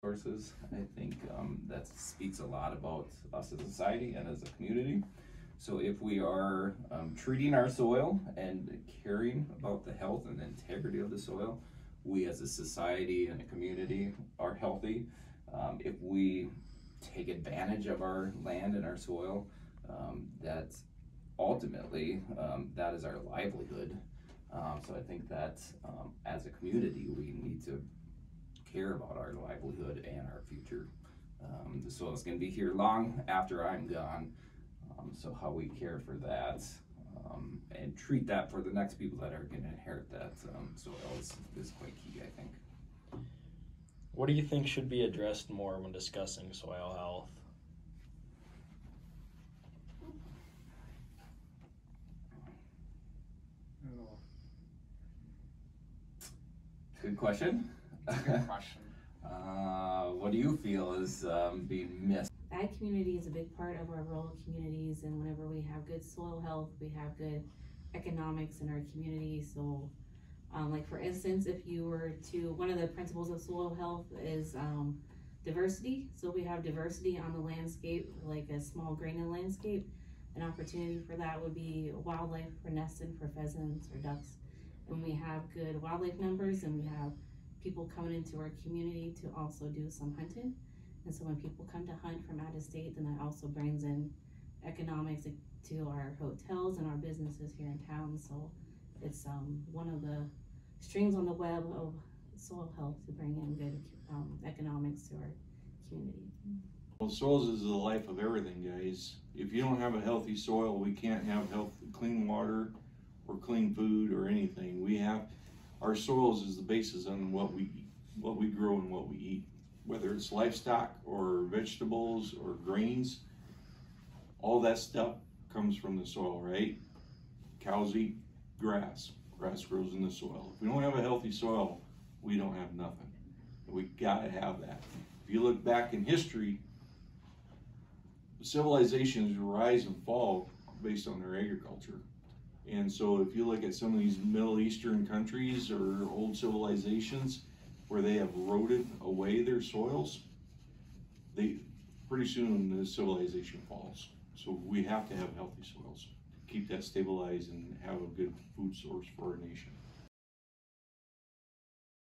sources. I think um, that speaks a lot about us as a society and as a community. So if we are um, treating our soil and caring about the health and integrity of the soil, we as a society and a community are healthy. Um, if we take advantage of our land and our soil, um, that ultimately um, that is our livelihood. Um, so I think that um, as a community, we need to care about our livelihood and our future. Um, the soil is going to be here long after I'm gone. Um, so how we care for that um, and treat that for the next people that are going to inherit that um, soil is, is quite key, I think. What do you think should be addressed more when discussing soil health? Good question. That's a good question. uh, what do you feel is um, being missed? Ag community is a big part of our rural communities, and whenever we have good soil health, we have good economics in our community. So, um, like for instance, if you were to, one of the principles of soil health is um, diversity. So we have diversity on the landscape, like a small grain landscape. An opportunity for that would be wildlife for nesting for pheasants or ducks. And we have good wildlife numbers, and we have people coming into our community to also do some hunting. And so when people come to hunt from out of state, then that also brings in economics to our hotels and our businesses here in town. So it's um, one of the strings on the web of soil health to bring in good um, economics to our community. Well, soils is the life of everything, guys. If you don't have a healthy soil, we can't have health, clean water, or clean food or anything. We have our soils is the basis on what we what we grow and what we eat, whether it's livestock or vegetables or grains. All that stuff comes from the soil, right? Cows eat grass. Grass grows in the soil. If we don't have a healthy soil, we don't have nothing. We gotta have that. If you look back in history, civilizations rise and fall based on their agriculture. And so if you look at some of these Middle Eastern countries or old civilizations where they have eroded away their soils, they pretty soon the civilization falls. So we have to have healthy soils to keep that stabilized and have a good food source for our nation.